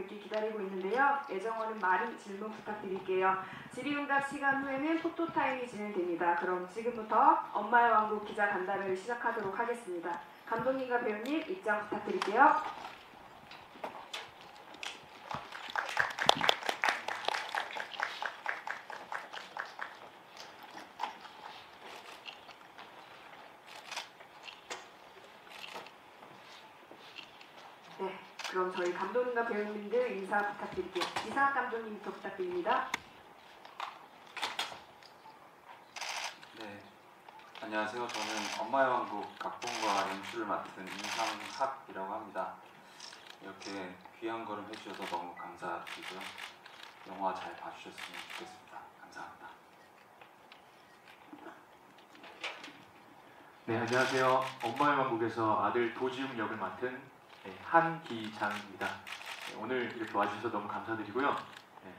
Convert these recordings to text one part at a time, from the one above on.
뵙기 기다리고 있는데요. 애정어는 많은 질문 부탁드릴게요. 질의응답 시간 후에는 포토타임이 진행됩니다. 그럼 지금부터 엄마의 왕국 기자 간담회를 시작하도록 하겠습니다. 감독님과 배우님 입장 부탁드릴게요. 네, 그럼 저희 배우님들 인사 부탁드릴게요. 이상학 감독님부터 부탁드립니다. 네, 안녕하세요. 저는 엄마의 왕국 각본과 연출을 맡은 임상학이라고 합니다. 이렇게 귀한 걸음 해주셔서 너무 감사드리고요. 영화 잘 봐주셨으면 좋겠습니다. 감사합니다. 네, 안녕하세요. 엄마의 왕국에서 아들 도지웅 역을 맡은 네, 한기장입니다. 네, 오늘 이렇게 와주셔서 너무 감사드리고요. 네,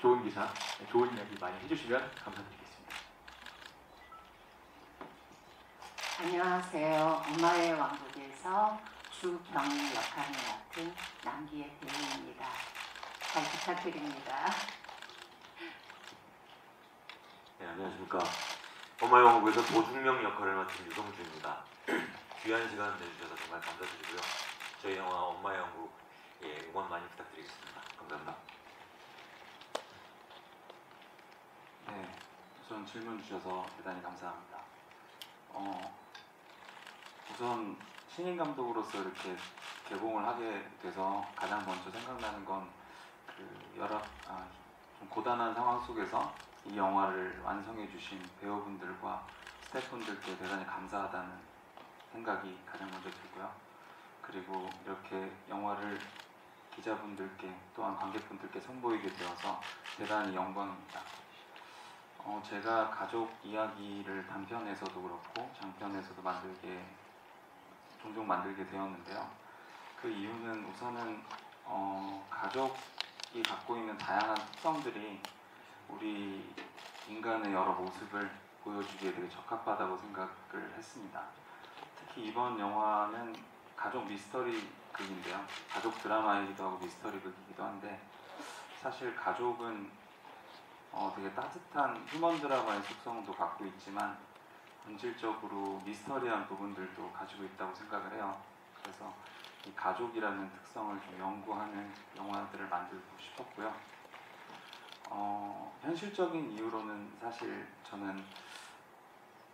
좋은 기사, 네, 좋은 이야기 많이 해주시면 감사드리겠습니다. 안녕하세요. 엄마의 왕국에서 주경희 역할을 맡은 남기의 배우입니다. 잘 부탁드립니다. 네, 안녕하십니까. 엄마의 왕국에서 도중명 역할을 맡은 유성주입니다. 귀한 시간 내주셔서 정말 감사드리고요. 저희 영화 엄마의 왕국 예, 응원 많이 부탁드리겠습니다. 감사합니다. 네, 우선 질문 주셔서 대단히 감사합니다. 어, 우선 신인 감독으로서 이렇게 개봉을 하게 돼서 가장 먼저 생각나는 건그 여러 아, 좀 고단한 상황 속에서 이 영화를 완성해 주신 배우분들과 스태프분들께 대단히 감사하다는 생각이 가장 먼저 들고요. 그리고 이렇게 영화를 기자분들께 또한 관객분들께 선보이게 되어서 대단히 영광입니다. 어, 제가 가족 이야기를 단편에서도 그렇고 장편에서도 만들게 종종 만들게 되었는데요. 그 이유는 우선은 어, 가족이 갖고 있는 다양한 특성들이 우리 인간의 여러 모습을 보여주기에 되게 적합하다고 생각을 했습니다. 특히 이번 영화는 가족 미스터리 극인데요. 가족 드라마이기도 하고 미스터리 극이기도 한데 사실 가족은 어, 되게 따뜻한 휴먼 드라마의 속성도 갖고 있지만 본질적으로 미스터리한 부분들도 가지고 있다고 생각을 해요. 그래서 이 가족이라는 특성을 좀 연구하는 영화들을 만들고 싶었고요. 어, 현실적인 이유로는 사실 저는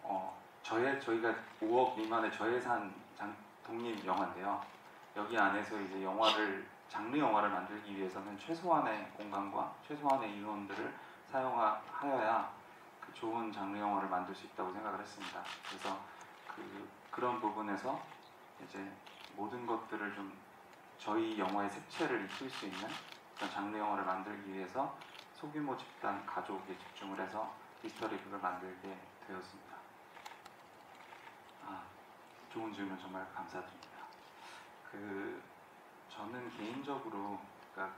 어, 저의 저희가 5억 미만의 저예산 장, 독립 영화인데요. 여기 안에서 이제 영화를 장르 영화를 만들기 위해서는 최소한의 공간과 최소한의 인원들을 사용하여야 그 좋은 장르 영화를 만들 수 있다고 생각을 했습니다. 그래서 그 그런 부분에서 이제 모든 것들을 좀 저희 영화의 색채를 입힐 수 있는 그런 장르 영화를 만들기 위해서 소규모 집단 가족에 집중을 해서 미스터리 극을 만들게 되었습니다. 아, 좋은 질문 정말 감사드립니다. 그 저는 개인적으로 그러니까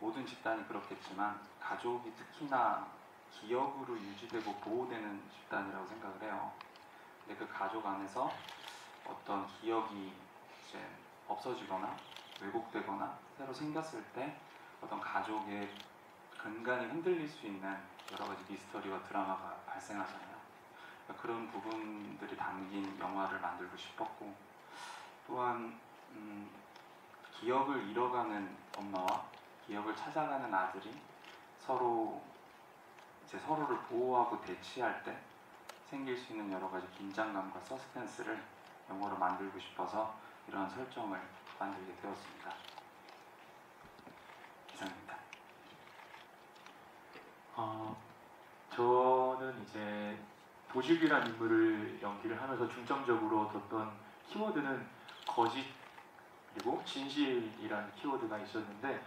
모든 집단이 그렇겠지만 가족이 특히나 기억으로 유지되고 보호되는 집단이라고 생각을 해요. 근데 그 가족 안에서 어떤 기억이 이제 없어지거나 왜곡되거나 새로 생겼을 때 어떤 가족의 근간이 흔들릴 수 있는 여러 가지 미스터리와 드라마가 발생하잖아요. 그러니까 그런 부분들이 담긴 영화를 만들고 싶었고 또한 음, 기억을 잃어가는 엄마와 기억을 찾아가는 아들이 서로 이제 서로를 보호하고 대치할 때 생길 수 있는 여러 가지 긴장감과 서스펜스를 영화로 만들고 싶어서 이러한 설정을 만들게 되었습니다. 이상입니다. 어, 저는 이제 도식이라는 인물을 연기를 하면서 중점적으로 얻었던 키워드는 거짓 그리고 진실이라는 키워드가 있었는데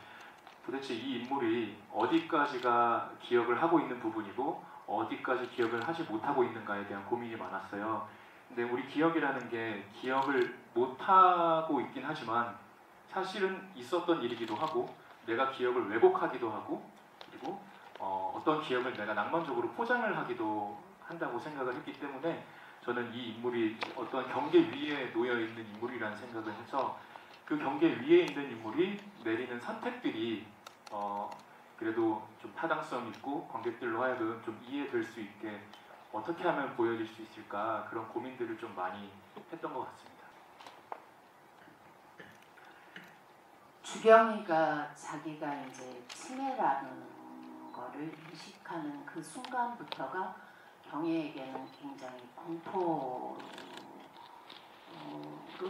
도대체 이 인물이 어디까지가 기억을 하고 있는 부분이고 어디까지 기억을 하지 못하고 있는가에 대한 고민이 많았어요. 근데 우리 기억이라는 게 기억을 못하고 있긴 하지만 사실은 있었던 일이기도 하고 내가 기억을 왜곡하기도 하고 그리고 어, 어떤 기억을 내가 낭만적으로 포장을 하기도 한다고 생각을 했기 때문에 저는 이 인물이 어떤 경계 위에 놓여 있는 인물이라는 생각을 해서 그 경계 위에 있는 인물이 내리는 선택들이 어, 그래도 좀 타당성 있고 관객들로 하여금 좀 이해될 수 있게 어떻게 하면 보여질 수 있을까 그런 고민들을 좀 많이 했던 것 같습니다. 주경이가 자기가 이제 치매라는 거를 인식하는 그 순간부터가 경혜에게는 굉장히 공포로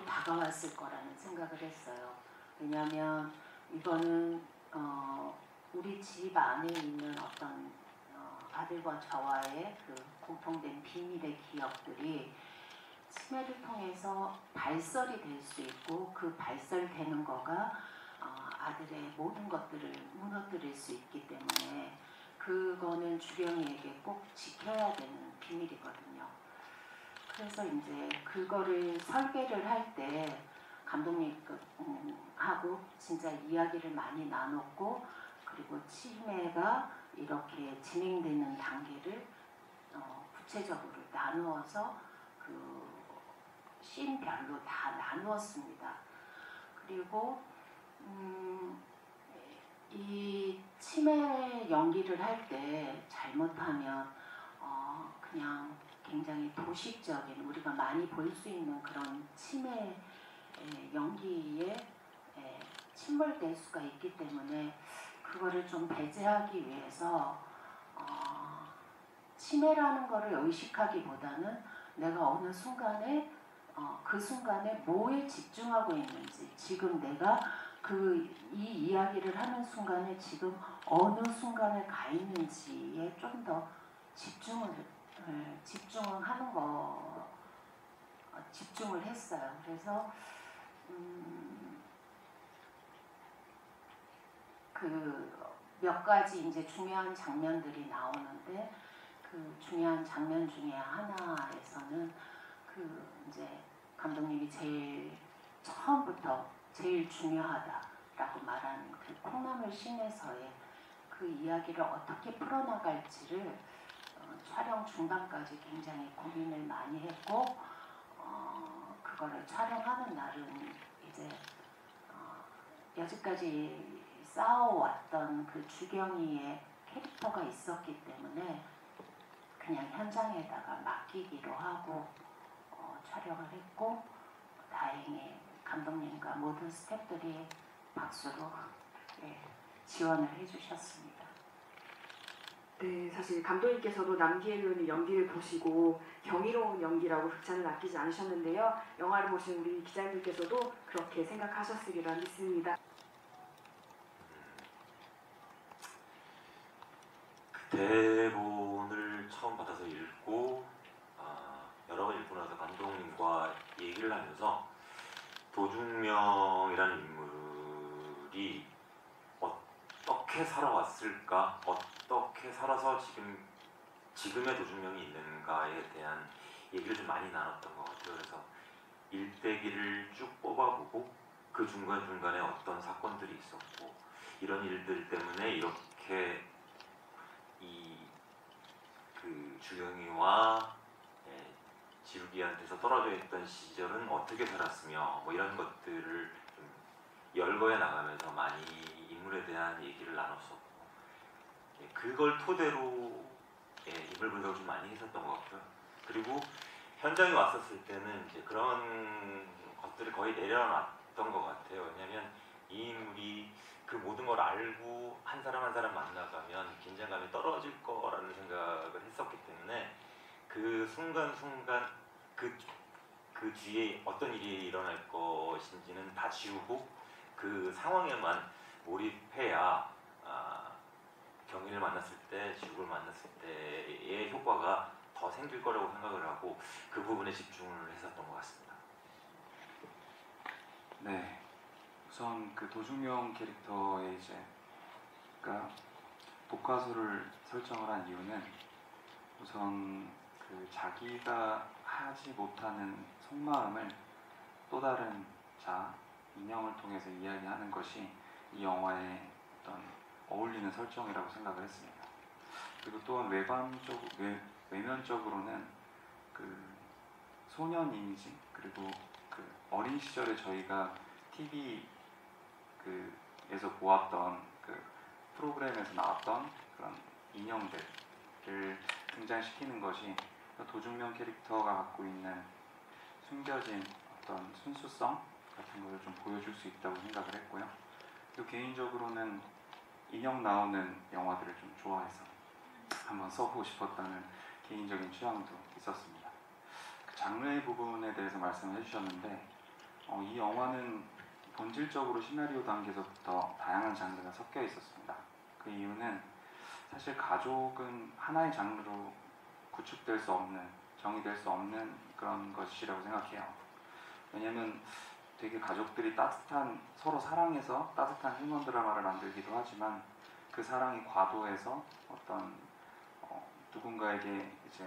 다가왔을 거라는 생각을 했어요. 왜냐하면 이거는 어, 우리 집 안에 있는 어떤 어, 아들과 저와의 그 공통된 비밀의 기억들이 치매를 통해서 발설이 될 수 있고 그 발설되는 거가 어, 아들의 모든 것들을 무너뜨릴 수 있기 때문에 그거는 주경이에게 꼭 지켜야 되는 비밀이거든요. 그래서 이제 그거를 설계를 할 때 감독님하고 진짜 이야기를 많이 나눴고 그리고 치매가 이렇게 진행되는 단계를 어, 구체적으로 나누어서 그 씬별로 다 나누었습니다. 그리고 음, 이 치매 연기를 할 때 잘못하면 어, 그냥 굉장히 도식적인 우리가 많이 볼 수 있는 그런 치매 에, 연기에 에, 침몰될 수가 있기 때문에 그거를 좀 배제하기 위해서 어, 치매라는 거를 의식하기보다는 내가 어느 순간에 어, 그 순간에 뭐에 집중하고 있는지 지금 내가 그 이 이야기를 하는 순간에 지금 어느 순간에 가 있는지에 좀 더 집중을 에, 집중을 하는 거 어, 집중을 했어요. 그래서 음, 그몇 가지 이제 중요한 장면들이 나오는데 그 중요한 장면 중에 하나에서는 그 이제 감독님이 제일 처음부터 제일 중요하다라고 말한 그 콩나물 씬에서의 그 이야기를 어떻게 풀어나갈지를 어, 촬영 중반까지 굉장히 고민을 많이 했고 어, 그거를 촬영하는 날은 이제 어, 여지까지 쌓아왔던 그 주경이의 캐릭터가 있었기 때문에 그냥 현장에다가 맡기기로 하고 어, 촬영을 했고 다행히 감독님과 모든 스태프들이 박수로 예, 지원을 해주셨습니다. 네, 사실 감독님께서도 남기의 의원의 연기를 보시고 경이로운 연기라고 극찬을 아끼지 않으셨는데요. 영화를 보신 우리 기자님들께서도 그렇게 생각하셨으리라 믿습니다. 그 대본을 처음 받아서 읽고 아, 여러 번 읽고 나서 감독님과 얘기를 하면서 도중명이라는 인물이 어떻게 살아왔을까, 어떻게 살아서 지금 지금의 도중명이 있는가에 대한 얘기를 좀 많이 나눴던 것 같아요. 그래서 일대기를 쭉 뽑아보고 그 중간 중간에 어떤 사건들이 있었고 이런 일들 때문에 이렇게 이 그 주영이와 예, 지우기한테서 떨어져 있던 시절은 어떻게 살았으며 뭐 이런 것들을 좀 열거해 나가면서 많이 인물에 대한 얘기를 나눴었고 예, 그걸 토대로 예, 인물 분석을 좀 많이 했었던 것 같고요. 그리고 현장에 왔었을 때는 이제 그런 것들을 거의 내려놨던 것 같아요. 왜냐하면 이 인물이 그 모든 걸 알고 한 사람 한 사람 만나가면 긴장감이 떨어질 거라는 생각을 했었기 때문에 그 순간순간 그, 그 뒤에 어떤 일이 일어날 것인지는 다 지우고 그 상황에만 몰입해야 아, 경인을 만났을 때, 지국을 만났을 때의 효과가 더 생길 거라고 생각을 하고 그 부분에 집중을 했었던 것 같습니다. 네. 우선 그 도중명 캐릭터의 이제 그러니까 복가수를 설정을 한 이유는 우선 그 자기가 하지 못하는 속마음을 또 다른 자 인형을 통해서 이야기하는 것이 이 영화의 어떤 어울리는 설정이라고 생각을 했습니다. 그리고 또한 외관적 외, 외면적으로는 그 소년 이미지 그리고 그 어린 시절에 저희가 TV 그에서 보았던 그 프로그램에서 나왔던 그런 인형들을 등장시키는 것이 도중명 캐릭터가 갖고 있는 숨겨진 어떤 순수성 같은 것을 좀 보여줄 수 있다고 생각을 했고요. 그리고 개인적으로는 인형 나오는 영화들을 좀 좋아해서 한번 써보고 싶었다는 개인적인 취향도 있었습니다. 그 장르의 부분에 대해서 말씀을 해주셨는데 어, 이 영화는 본질적으로 시나리오 단계에서부터 다양한 장르가 섞여 있었습니다. 그 이유는 사실 가족은 하나의 장르로 구축될 수 없는, 정의될 수 없는 그런 것이라고 생각해요. 왜냐면 되게 가족들이 따뜻한, 서로 사랑해서 따뜻한 휴먼 드라마를 만들기도 하지만 그 사랑이 과도해서 어떤 어, 누군가에게 이제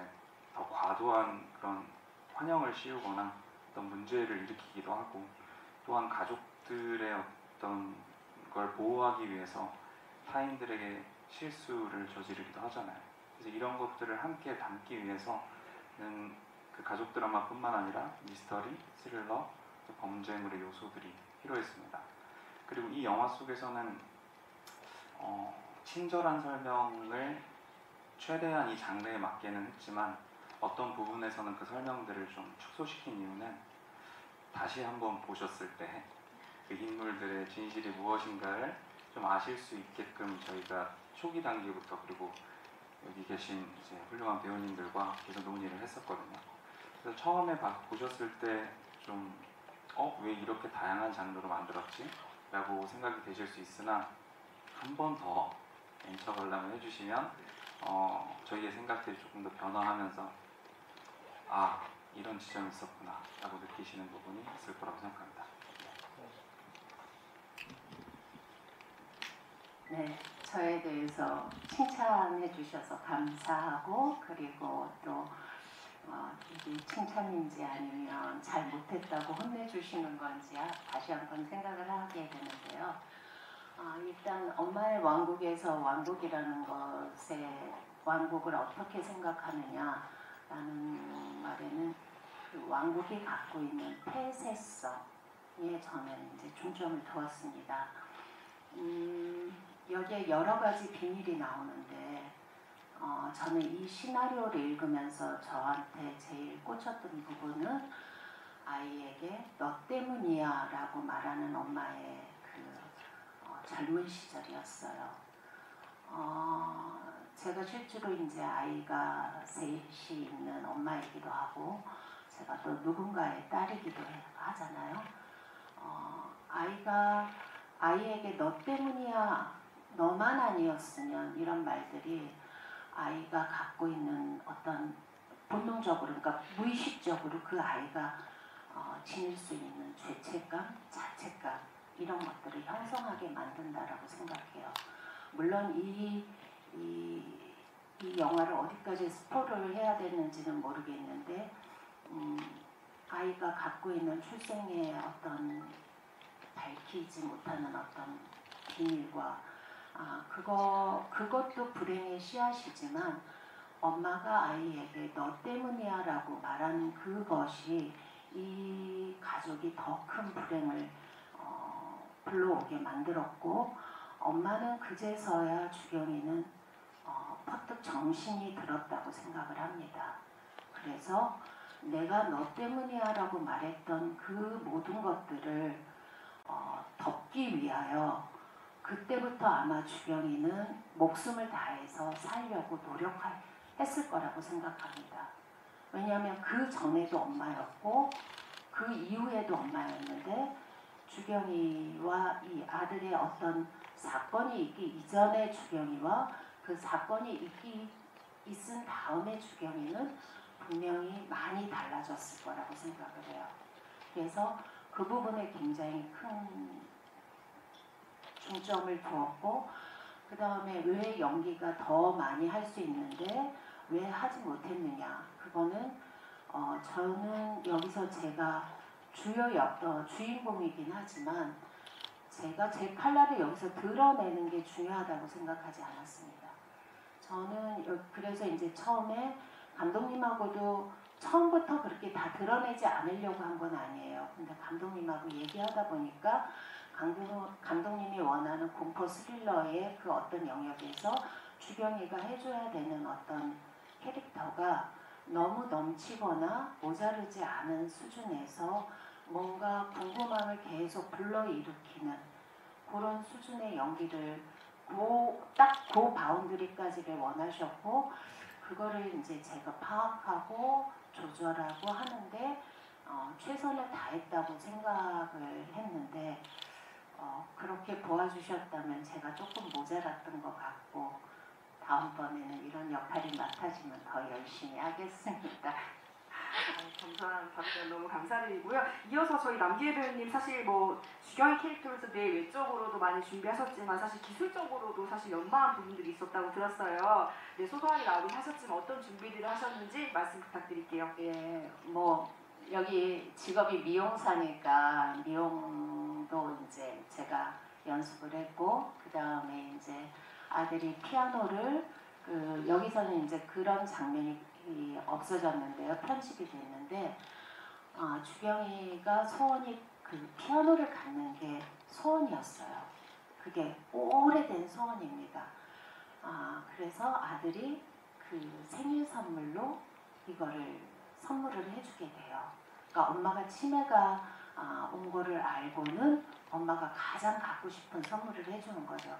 더 과도한 그런 환영을 씌우거나 어떤 문제를 일으키기도 하고 또한 가족들의 어떤 걸 보호하기 위해서 타인들에게 실수를 저지르기도 하잖아요. 그래서 이런 것들을 함께 담기 위해서는 그 가족 드라마뿐만 아니라 미스터리, 스릴러, 또 범죄물의 요소들이 필요했습니다. 그리고 이 영화 속에서는 어, 친절한 설명을 최대한 이 장르에 맞게는 했지만 어떤 부분에서는 그 설명들을 좀 축소시킨 이유는 다시 한번 보셨을 때 그 인물들의 진실이 무엇인가를 좀 아실 수 있게끔 저희가 초기 단계부터 그리고 여기 계신 이제 훌륭한 배우님들과 계속 논의를 했었거든요. 그래서 처음에 봐- 보셨을 때 좀 어? 왜 이렇게 다양한 장르로 만들었지? 라고 생각이 되실 수 있으나 한 번 더 엔처 관람을 해주시면 어, 저희의 생각들이 조금 더 변화하면서 아 이런 지점이 있었구나 라고 느끼시는 부분이 있을 거라고 생각합니다. 네, 저에 대해서 칭찬해 주셔서 감사하고 그리고 또 어, 이게 칭찬인지 아니면 잘 못했다고 혼내주시는 건지 아- 다시 한번 생각을 하게 되는데요. 아, 일단 엄마의 왕국에서 왕국이라는 것의 왕국을 어떻게 생각하느냐라는 말에는 그 왕국이 갖고 있는 폐쇄성에 저는 이제 중점을 두었습니다. 음, 여기에 여러 가지 비밀이 나오는데 어, 저는 이 시나리오를 읽으면서 저한테 제일 꽂혔던 부분은 아이에게 너 때문이야 라고 말하는 엄마의 그 어, 젊은 시절이었어요. 어, 제가 실제로 이제 아이가 셋이 있는 엄마이기도 하고 제가 또 누군가의 딸이기도 해- 하잖아요. 어, 아이가 아이에게 너 때문이야 너만 아니었으면 이런 말들이 아이가 갖고 있는 어떤 본능적으로 그러니까 무의식적으로 그 아이가 어, 지닐 수 있는 죄책감, 자책감 이런 것들을 형성하게 만든다라고 생각해요. 물론 이, 이, 이 영화를 어디까지 스포를 해야 되는지는 모르겠는데 음, 아이가 갖고 있는 출생의 어떤 밝히지 못하는 어떤 비밀과 아 그거 그것도 불행의 씨앗이지만 엄마가 아이에게 너 때문이야 라고 말하는 그것이 이 가족이 더 큰 불행을 어, 불러오게 만들었고 엄마는 그제서야 주경이는 어, 퍼뜩 정신이 들었다고 생각을 합니다. 그래서 내가 너 때문이야 라고 말했던 그 모든 것들을 어, 덮기 위하여 그때부터 아마 주경이는 목숨을 다해서 살려고 노력했을 거라고 생각합니다. 왜냐하면 그 전에도 엄마였고 그 이후에도 엄마였는데 주경이와 이 아들의 어떤 사건이 있기 이전의 주경이와 그 사건이 있기 있은 다음의 주경이는 분명히 많이 달라졌을 거라고 생각을 해요. 그래서 그 부분에 굉장히 큰 중점을 두었고 그 다음에 왜 연기가 더 많이 할 수 있는데 왜 하지 못했느냐 그거는 어, 저는 여기서 제가 주요 역 어, 주인공이긴 하지만 제가 제 칼날을 여기서 드러내는 게 중요하다고 생각하지 않았습니다. 저는 여- 그래서 이제 처음에 감독님하고도 처음부터 그렇게 다 드러내지 않으려고 한 건 아니에요. 근데 감독님하고 얘기하다 보니까 감독, 감독 님이 원하는 공포 스릴러의 그 어떤 영역에서 주경이가 해줘야 되는 어떤 캐릭터가 너무 넘치거나 모자르지 않은 수준에서 뭔가 궁금함을 계속 불러일으키는 그런 수준의 연기를 딱그 바운드리까지를 원하셨고 그거를 이제 제가 파악하고 조절하고 하는데 어, 최선을 다했다고 생각을 했는데 어, 그렇게 도와주셨다면 제가 조금 모자랐던 것 같고 다음번에는 이런 역할이 맡아지면 더 열심히 하겠습니다. 감사한 답변 너무 감사드리고요. 이어서 저희 남기혜 배우님 사실 뭐 주경이 캐릭터로서 내 외적으로도 많이 준비하셨지만 사실 기술적으로도 사실 연마한 부분들이 있었다고 들었어요. 네, 소소하게 나오긴 하셨지만 어떤 준비들을 하셨는지 말씀 부탁드릴게요. 예, 뭐 여기 직업이 미용사니까 미용 도 이제 제가 연습을 했고 그 다음에 이제 아들이 피아노를 그 여기서는 이제 그런 장면이 없어졌는데요 편집이 됐는데 아, 주경이가 소원이 그 피아노를 갖는 게 소원이었어요. 그게 오래된 소원입니다. 아 그래서 아들이 그 생일 선물로 이거를 선물을 해주게 돼요. 그러니까 엄마가 치매가 아, 온 거를 알고는 엄마가 가장 갖고 싶은 선물을 해주는 거죠.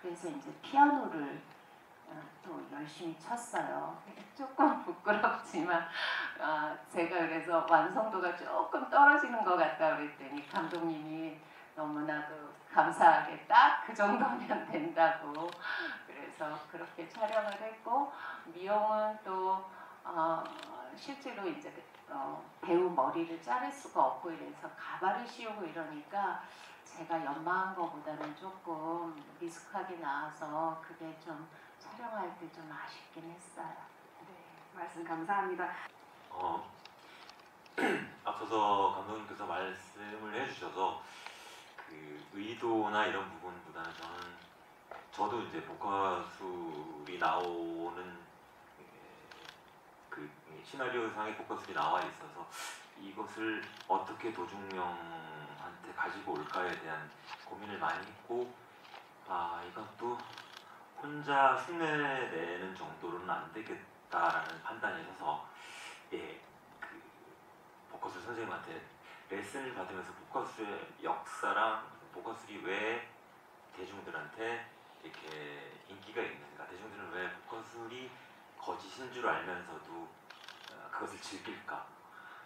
그래서 이제 피아노를 어, 또 열심히 쳤어요. 조금 부끄럽지만 아, 제가 그래서 완성도가 조금 떨어지는 것 같다 그랬더니 감독님이 너무나도 감사하게 딱 그 정도면 된다고 그래서 그렇게 촬영을 했고 미용은 또 어, 실제로 이제 어, 배우 머리를 자를 수가 없고 이래서 가발을 씌우고 이러니까 제가 연마한 것보다는 조금 미숙하게 나와서 그게 좀 촬영할 때 좀 아쉽긴 했어요. 네, 말씀 감사합니다. 어, 앞서서 감독님께서 말씀을 해주셔서 그 의도나 이런 부분보다는 저는 저도 이제 복화술이 나오는 시나리오상의 복화술이 나와 있어서 이것을 어떻게 도중명한테 가지고 올까에 대한 고민을 많이 했고 아 이것도 혼자 흉내 내는 정도로는 안 되겠다라는 판단이 서서 예, 그 복화술 선생님한테 레슨을 받으면서 복화술의 역사랑 복화술이 왜 대중들한테 이렇게 인기가 있는가, 대중들은 왜 복화술이 거짓인 줄 알면서도 어, 그것을 즐길까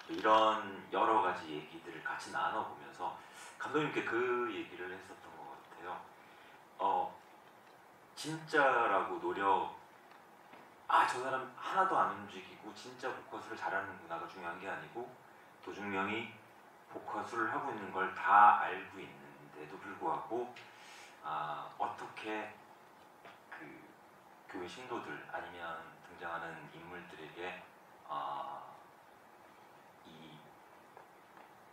이런 여러 가지 얘기들을 같이 나눠보면서 감독님께 그 얘기를 했었던 것 같아요. 어, 진짜라고 노력 아 저 사람 하나도 안 움직이고 진짜 복화술을 잘하는구나가 중요한 게 아니고 도중명이 복화술을 하고 있는 걸 다 알고 있는데도 불구하고 아, 어떻게 그 교회 신도들 아니면 등장하는 인물들에게 아, 이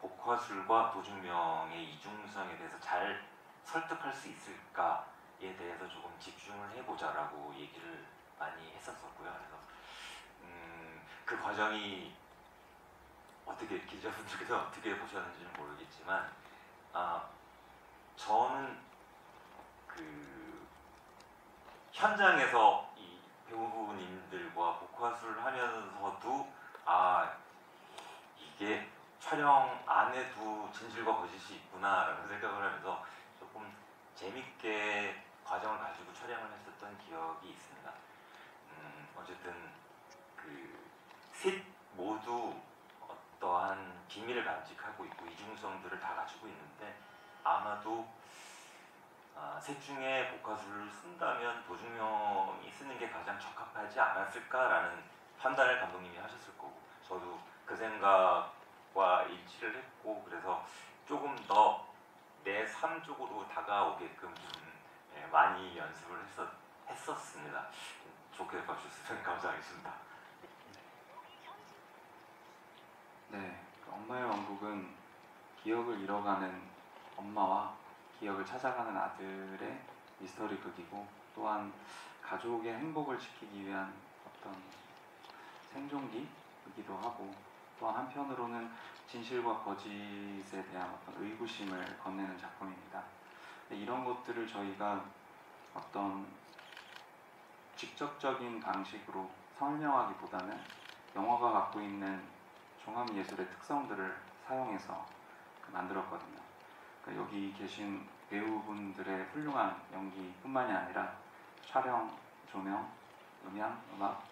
복화술과 도중명의 이중성에 대해서 잘 설득할 수 있을까에 대해서 조금 집중을 해보자라고 얘기를 많이 했었었고요. 그래서 음, 그 과정이 어떻게 기자분들께서 어떻게 보셨는지는 모르겠지만 아 저는 그 현장에서 이 배우님들과 복화술을 하면서도 아 이게 촬영 안에도 진실과 거짓이 있구나라는 생각을 하면서 조금 재밌게 과정을 가지고 촬영을 했었던 기억이 있습니다. 음, 어쨌든 그셋 모두 어떠한 비밀을 간직하고 있고 이중성들을 다 가지고 있는데 아마도 아, 셋 중에 복화술을 쓴다면 적합 하지 않았을까라는 판단을 감독님이 하셨을 거고 저도 그 생각과 일치를 했고 그래서 조금 더 내 삶 쪽으로 다가오게끔 좀 예, 많이 연습을 했었, 했었습니다. 좋게 봐주셨으면 감사하겠습니다. 네, 그 엄마의 왕국은 기억을 잃어가는 엄마와 기억을 찾아가는 아들의 미스터리 극이고 또한 가족의 행복을 지키기 위한 어떤 생존기 영화이기도 하고 또 한편으로는 진실과 거짓에 대한 어떤 의구심을 건네는 작품입니다. 이런 것들을 저희가 어떤 직접적인 방식으로 설명하기보다는 영화가 갖고 있는 종합 예술의 특성들을 사용해서 그 만들었거든요. 그러니까 여기 계신 배우분들의 훌륭한 연기뿐만이 아니라 촬영, 조명, 음향, 음악,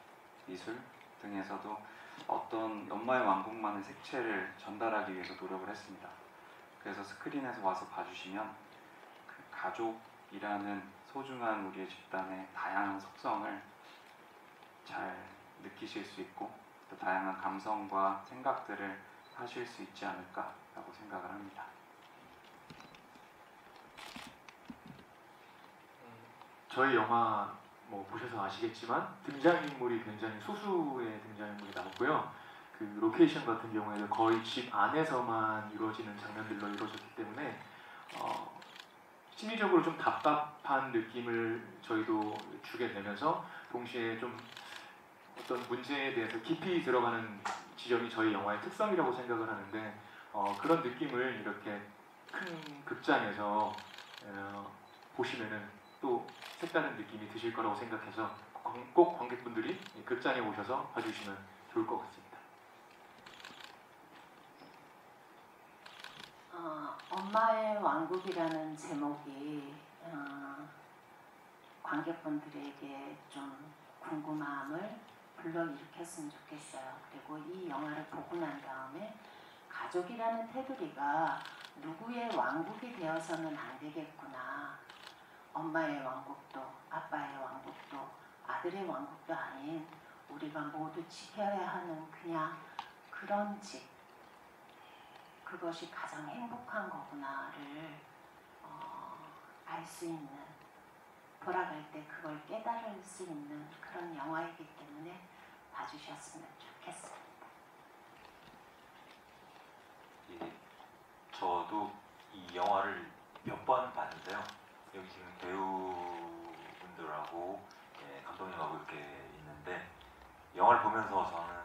미술 등에서도 어떤 연마의 왕국만의 색채를 전달하기 위해서 노력을 했습니다. 그래서 스크린에서 와서 봐주시면 그 가족이라는 소중한 우리의 집단의 다양한 속성을 잘 느끼실 수 있고 또 다양한 감성과 생각들을 하실 수 있지 않을까라고 생각을 합니다. 저희 영화 뭐 보셔서 아시겠지만 등장인물이 굉장히 소수의 등장인물이 나왔고요. 그 로케이션 같은 경우에는 거의 집 안에서만 이루어지는 장면들로 이루어졌기 때문에 어, 심리적으로 좀 답답한 느낌을 저희도 주게 되면서 동시에 좀 어떤 문제에 대해서 깊이 들어가는 지점이 저희 영화의 특성이라고 생각을 하는데 어, 그런 느낌을 이렇게 큰 극장에서 어, 보시면은 또 색다른 느낌이 드실 거라고 생각해서 관- 꼭 관객분들이 이 극장에 오셔서 봐주시면 좋을 것 같습니다. 어, 엄마의 왕국이라는 제목이 어, 관객분들에게 좀 궁금함을 불러일으켰으면 좋겠어요. 그리고 이 영화를 보고 난 다음에 가족이라는 테두리가 누구의 왕국이 되어서는 안 되겠구나. 엄마의 왕국도 아빠의 왕국도 아들의 왕국도 아닌 우리가 모두 지켜야 하는 그냥 그런 집 그것이 가장 행복한 거구나를 어, 알수 있는 돌아갈 때 그걸 깨달을 수 있는 그런 영화이기 때문에 봐주셨으면 좋겠습니다. 예, 저도 이 영화를 몇 번 봤는데요. 여기 지금 배우분들하고 예, 감독님하고 이렇게 있는데 영화를 보면서 저는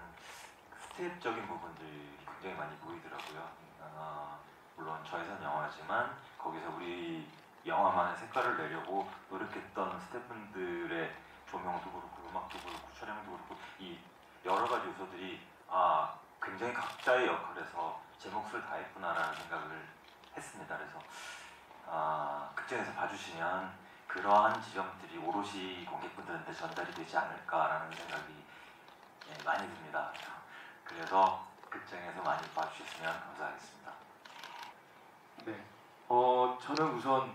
스텝적인 부분들이 굉장히 많이 보이더라고요. 아, 물론 저예산 영화지만 거기서 우리 영화만의 색깔을 내려고 노력했던 스태프분들의 조명도 그렇고 음악도 그렇고 촬영도 그렇고 이 여러 가지 요소들이 아 굉장히 각자의 역할에서 제 몫을 다했구나라는 생각을 했습니다. 그래서 아, 극장에서 봐주시면 그러한 지점들이 오롯이 관객분들한테 전달이 되지 않을까라는 생각이 예, 많이 듭니다. 그래서 극장에서 많이 봐주셨으면 감사하겠습니다. 네. 어, 저는 우선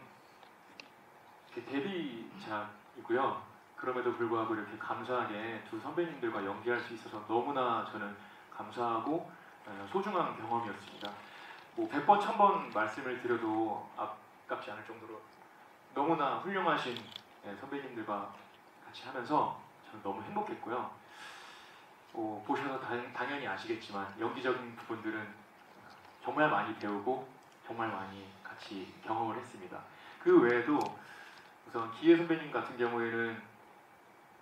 데뷔작이고요. 그럼에도 불구하고 이렇게 감사하게 두 선배님들과 연기할 수 있어서 너무나 저는 감사하고 어, 소중한 경험이었습니다. 뭐 100번, 1000번 말씀을 드려도 아깝지 않을 정도로 너무나 훌륭하신 예, 선배님들과 같이 하면서 저는 너무 행복했고요. 어, 보셔서 당, 당연히 아시겠지만 연기적인 부분들은 정말 많이 배우고 정말 많이 같이 경험을 했습니다. 그 외에도 우선 기예 선배님 같은 경우에는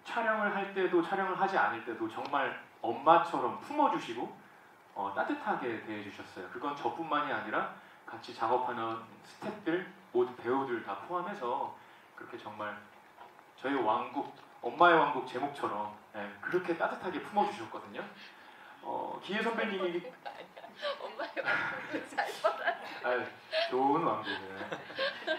촬영을 할 때도 촬영을 하지 않을 때도 정말 엄마처럼 품어주시고 어, 따뜻하게 대해주셨어요. 그건 저뿐만이 아니라 같이 작업하는 스태프들 모두 배우들 다 포함해서 그렇게 정말 저희 왕국 엄마의 왕국 제목처럼 예, 그렇게 따뜻하게 품어주셨거든요. 어, 기예 선배님이 엄마의 왕국을 잘 받아. 아, 좋은 왕국을.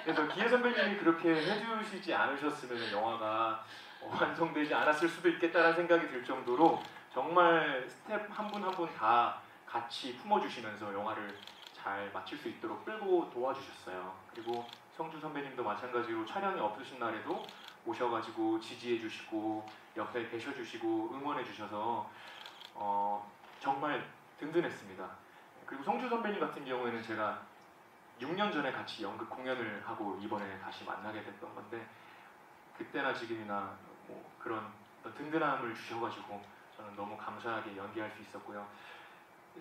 그래서 기애 선배님이 그렇게 해주시지 않으셨으면 영화가 어, 완성되지 않았을 수도 있겠다라는 생각이 들 정도로 정말 스텝 한 분 한 분 다 같이 품어주시면서 영화를 잘 마칠 수 있도록 끌고 도와주셨어요. 그리고 성주 선배님도 마찬가지로 촬영이 없으신 날에도 오셔가지고 지지해주시고 옆에 계셔주시고 응원해주셔서 어, 정말 든든했습니다. 그리고 성주 선배님 같은 경우에는 제가 6년 전에 같이 연극 공연을 하고 이번에 다시 만나게 됐던 건데 그때나 지금이나 뭐 그런 든든함을 주셔가지고 저는 너무 감사하게 연기할 수 있었고요.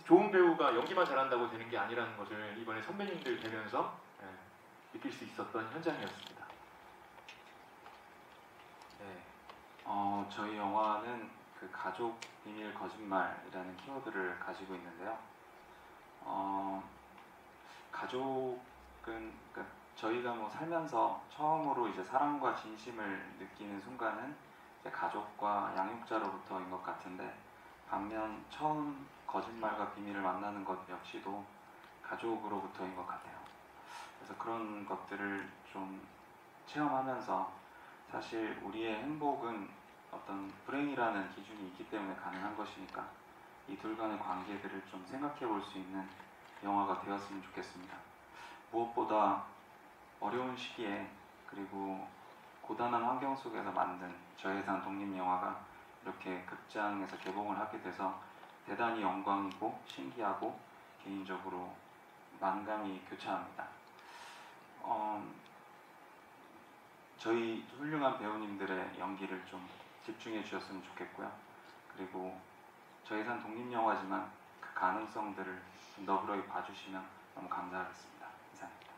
좋은 배우가 연기만 잘한다고 되는 게 아니라는 것을 이번에 선배님들 뵈면서 예, 느낄 수 있었던 현장이었습니다. 네. 어, 저희 영화는 그 가족 비밀 거짓말이라는 키워드를 가지고 있는데요. 어, 가족은 그러니까 저희가 뭐 살면서 처음으로 이제 사랑과 진심을 느끼는 순간은 가족과 양육자로부터인 것 같은데 반면 처음 거짓말과 비밀을 만나는 것 역시도 가족으로부터인 것 같아요. 그래서 그런 것들을 좀 체험하면서 사실 우리의 행복은 어떤 불행이라는 기준이 있기 때문에 가능한 것이니까 이 둘 간의 관계들을 좀 생각해 볼 수 있는 영화가 되었으면 좋겠습니다. 무엇보다 어려운 시기에 그리고 고단한 환경 속에서 만든 저예산 독립 영화가 이렇게 극장에서 개봉을 하게 돼서 대단히 영광이고 신기하고 개인적으로 만감이 교차합니다. 어, 저희 훌륭한 배우님들의 연기를 좀 집중해 주셨으면 좋겠고요. 그리고 저예산 독립 영화지만 그 가능성들을 좀 너그러이 봐주시면 너무 감사하겠습니다. 이상입니다.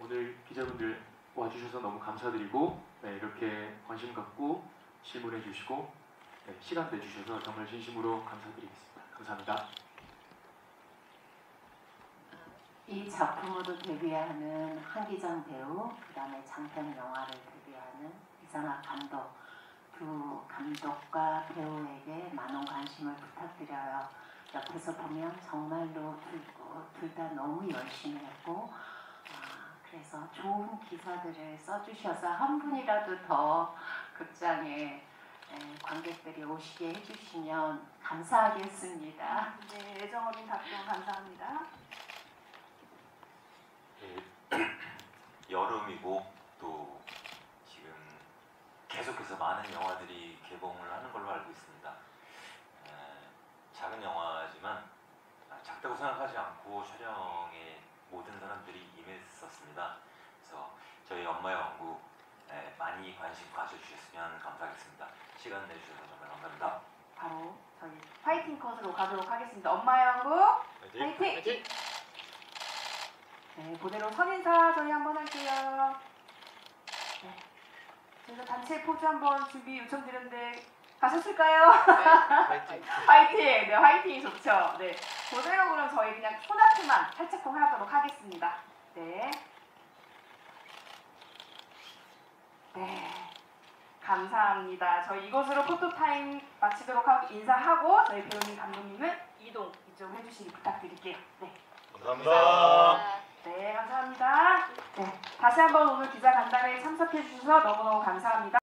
오늘 기자분들 와주셔서 너무 감사드리고 네, 이렇게 관심 갖고 질문해 주시고 네, 시간 내주셔서 정말 진심으로 감사드리겠습니다. 감사합니다. 이 작품으로 데뷔하는 한기정 배우, 그 다음에 장편 영화를 데뷔하는 이상학 감독 두 감독과 배우에게 많은 관심을 부탁드려요. 옆에서 보면 정말로 둘다 너무 열심히 했고 아, 그래서 좋은 기사들을 써주셔서 한 분이라도 더 극장에 에, 관객들이 오시게 해주시면 감사하겠습니다. 네, 애정 어린 답변 감사합니다. 예, 여름이고 또 지금 계속해서 많은 영화들이 개봉을 하는 걸로 알고 있습니다. 에, 작은 영화지만 아, 작다고 생각하지 않고 촬영에 모든 사람들이 임했었습니다. 그래서 저희 엄마의 왕국 에, 많이 관심 가져주셨으면 감사하겠습니다. 시간 내주셔서 정말 감사합니다. 바로 저희 파이팅 컷으로 가도록 하겠습니다. 엄마의 왕국 파이팅! 네, 그대로 선인사 저희 한번 할게요. 네. 저희가 단체 포즈 한번 준비 요청드렸는데 가셨을까요? 파이팅. 화이팅! 네, 화이팅이 좋죠. 네. 그대로 그럼 저희 그냥 손아트만 살짝쿵 하도록 하겠습니다. 네. 네. 감사합니다. 저희 이것으로 포토타임 마치도록 하고 인사하고 저희 배우님 감독님은 이동 이쪽으로 해주시기 부탁드릴게요. 네. 감사합니다. 네, 감사합니다. 네, 다시 한번 오늘 기자 간담회에 참석해 주셔서 너무너무 감사합니다.